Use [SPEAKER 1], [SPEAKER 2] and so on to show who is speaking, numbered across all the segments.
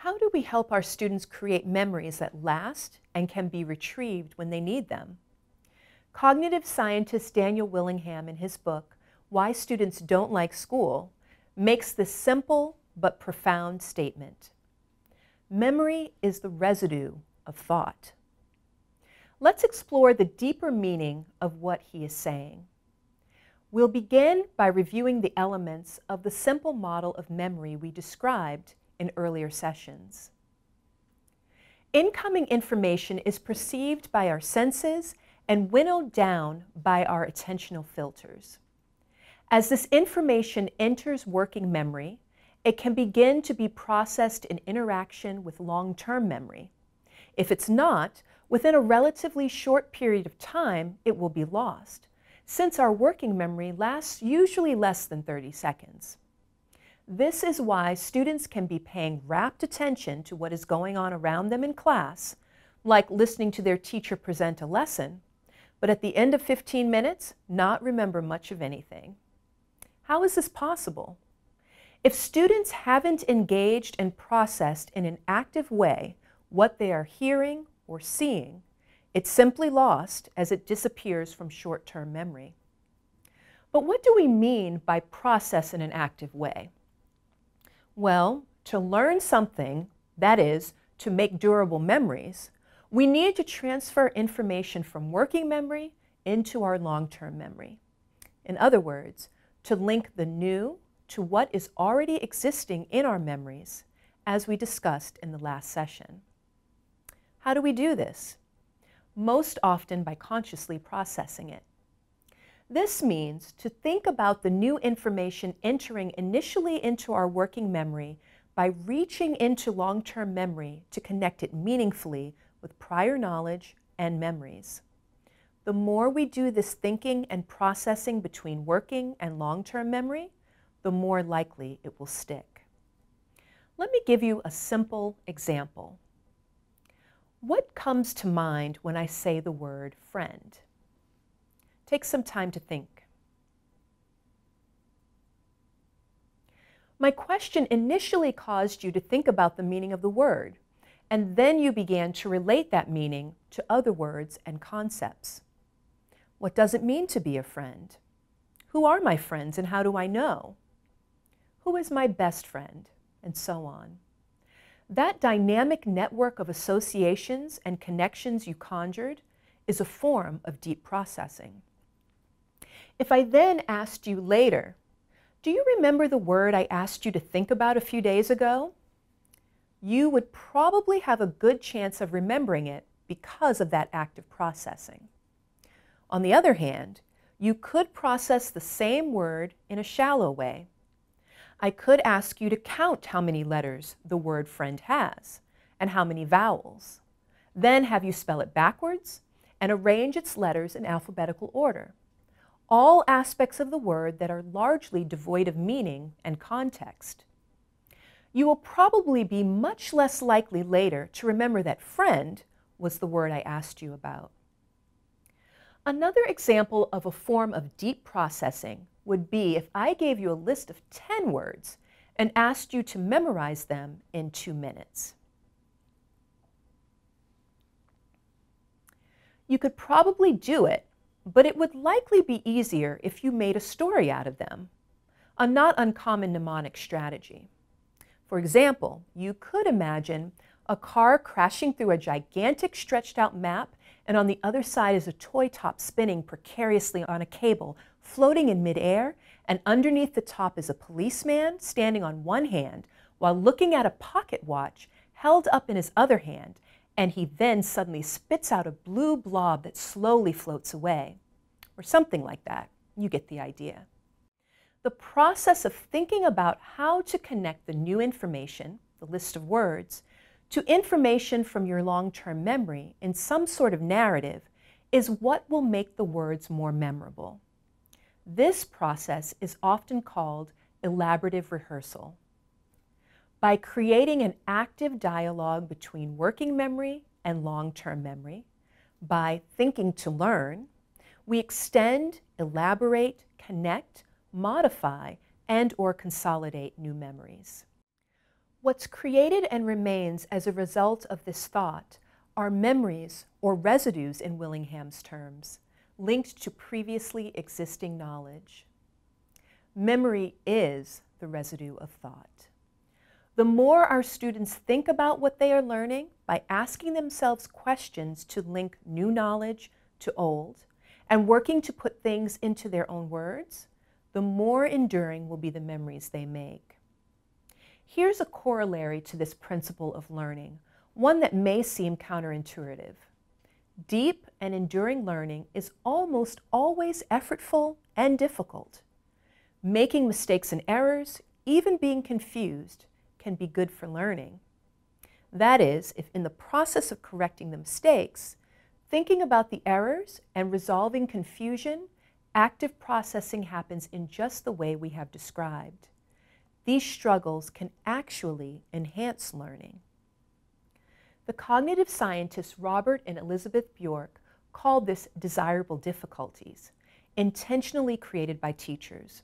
[SPEAKER 1] How do we help our students create memories that last and can be retrieved when they need them? Cognitive scientist Daniel Willingham, in his book, Why Students Don't Like School, makes this simple but profound statement. Memory is the residue of thought. Let's explore the deeper meaning of what he is saying. We'll begin by reviewing the elements of the simple model of memory we described in earlier sessions. Incoming information is perceived by our senses and winnowed down by our attentional filters. As this information enters working memory, it can begin to be processed in interaction with long-term memory. If it's not, within a relatively short period of time, it will be lost since our working memory lasts usually less than 30 seconds. This is why students can be paying rapt attention to what is going on around them in class, like listening to their teacher present a lesson, but at the end of 15 minutes, not remember much of anything. How is this possible? If students haven't engaged and processed in an active way what they are hearing or seeing, it's simply lost as it disappears from short-term memory. But what do we mean by process in an active way? Well, to learn something, that is, to make durable memories, we need to transfer information from working memory into our long-term memory. In other words, to link the new to what is already existing in our memories, as we discussed in the last session. How do we do this? most often by consciously processing it. This means to think about the new information entering initially into our working memory by reaching into long-term memory to connect it meaningfully with prior knowledge and memories. The more we do this thinking and processing between working and long-term memory, the more likely it will stick. Let me give you a simple example. What comes to mind when I say the word friend? Take some time to think. My question initially caused you to think about the meaning of the word, and then you began to relate that meaning to other words and concepts. What does it mean to be a friend? Who are my friends and how do I know? Who is my best friend? And so on. That dynamic network of associations and connections you conjured is a form of deep processing. If I then asked you later, do you remember the word I asked you to think about a few days ago? You would probably have a good chance of remembering it because of that active processing. On the other hand, you could process the same word in a shallow way I could ask you to count how many letters the word friend has and how many vowels. Then have you spell it backwards and arrange its letters in alphabetical order. All aspects of the word that are largely devoid of meaning and context. You will probably be much less likely later to remember that friend was the word I asked you about. Another example of a form of deep processing would be if I gave you a list of 10 words and asked you to memorize them in two minutes. You could probably do it, but it would likely be easier if you made a story out of them, a not uncommon mnemonic strategy. For example, you could imagine a car crashing through a gigantic stretched out map and on the other side is a toy top spinning precariously on a cable floating in midair, and underneath the top is a policeman standing on one hand while looking at a pocket watch held up in his other hand, and he then suddenly spits out a blue blob that slowly floats away, or something like that. You get the idea. The process of thinking about how to connect the new information, the list of words, to information from your long-term memory in some sort of narrative is what will make the words more memorable. This process is often called elaborative rehearsal. By creating an active dialogue between working memory and long-term memory, by thinking to learn, we extend, elaborate, connect, modify, and or consolidate new memories. What's created and remains as a result of this thought are memories or residues in Willingham's terms, linked to previously existing knowledge. Memory is the residue of thought. The more our students think about what they are learning by asking themselves questions to link new knowledge to old and working to put things into their own words, the more enduring will be the memories they make. Here's a corollary to this principle of learning, one that may seem counterintuitive. Deep and enduring learning is almost always effortful and difficult. Making mistakes and errors, even being confused, can be good for learning. That is, if in the process of correcting the mistakes, thinking about the errors and resolving confusion, active processing happens in just the way we have described. These struggles can actually enhance learning. The cognitive scientists Robert and Elizabeth Bjork called this desirable difficulties, intentionally created by teachers.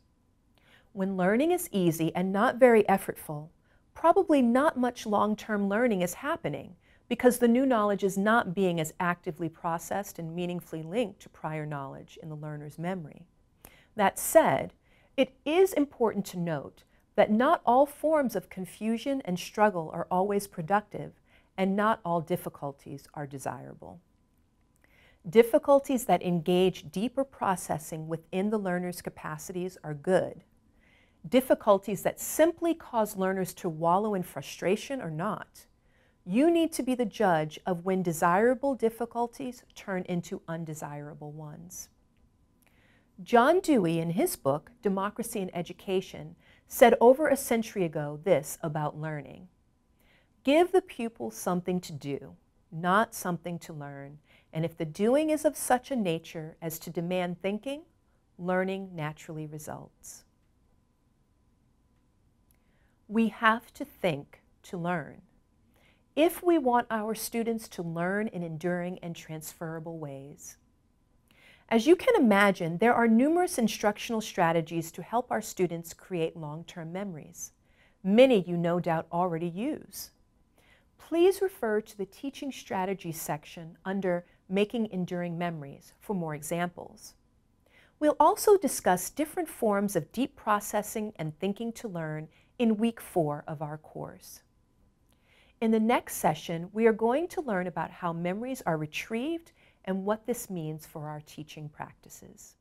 [SPEAKER 1] When learning is easy and not very effortful, probably not much long-term learning is happening because the new knowledge is not being as actively processed and meaningfully linked to prior knowledge in the learner's memory. That said, it is important to note that not all forms of confusion and struggle are always productive and not all difficulties are desirable. Difficulties that engage deeper processing within the learner's capacities are good, difficulties that simply cause learners to wallow in frustration or not. You need to be the judge of when desirable difficulties turn into undesirable ones. John Dewey, in his book, Democracy and Education, said over a century ago this about learning. Give the pupil something to do, not something to learn, and if the doing is of such a nature as to demand thinking, learning naturally results. We have to think to learn. If we want our students to learn in enduring and transferable ways. As you can imagine, there are numerous instructional strategies to help our students create long-term memories. Many you no doubt already use. Please refer to the Teaching Strategies section under Making Enduring Memories for more examples. We'll also discuss different forms of deep processing and thinking to learn in week four of our course. In the next session, we are going to learn about how memories are retrieved and what this means for our teaching practices.